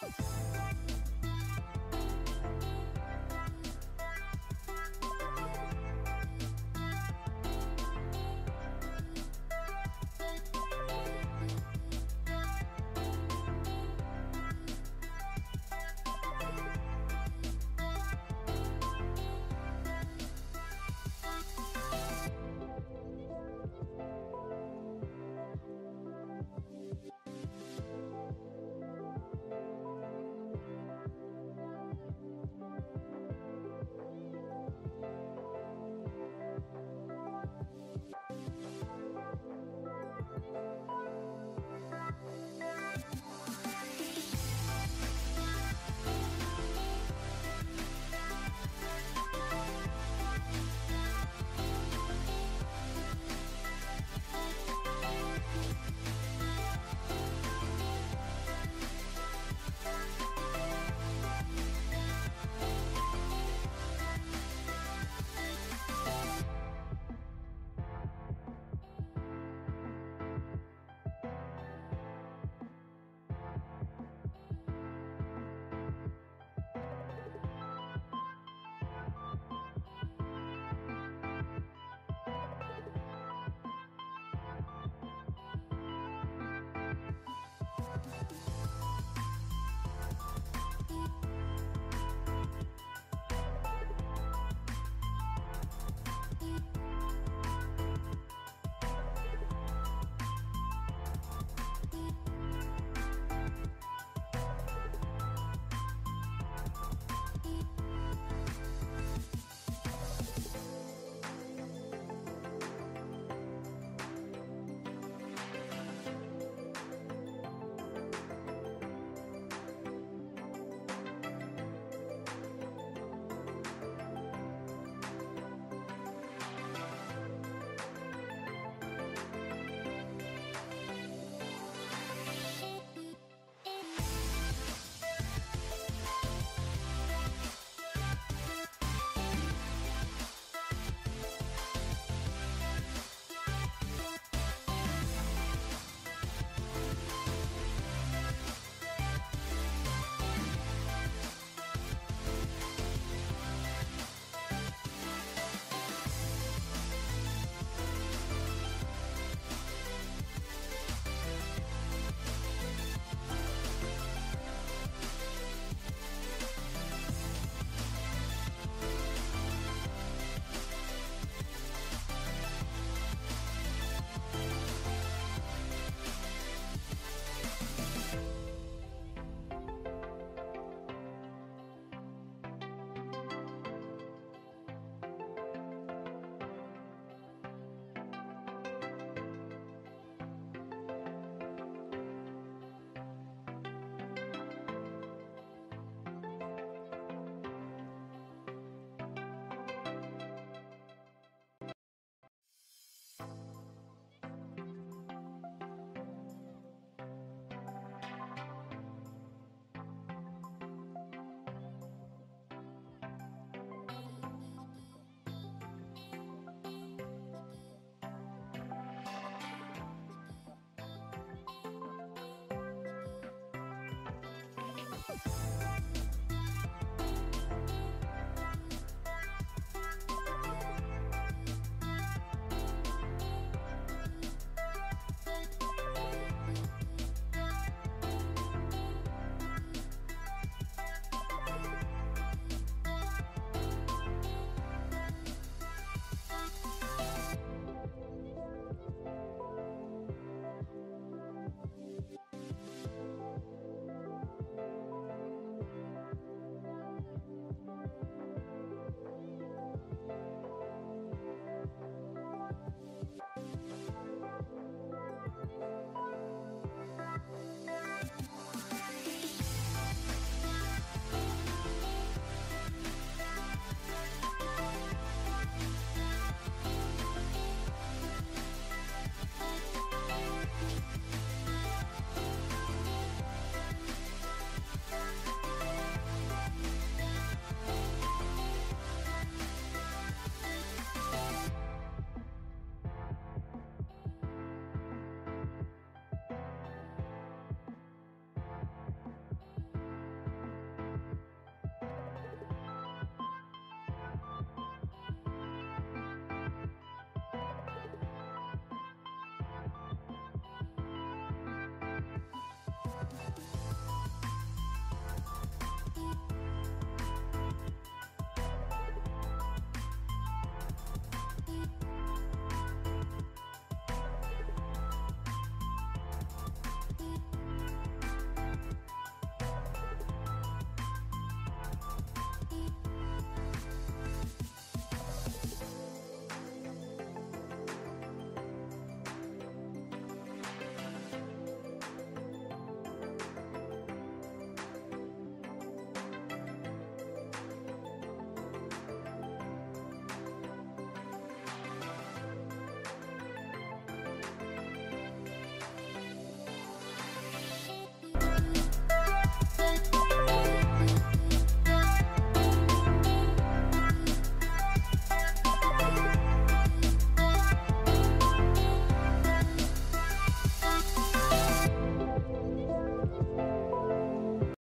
Bye.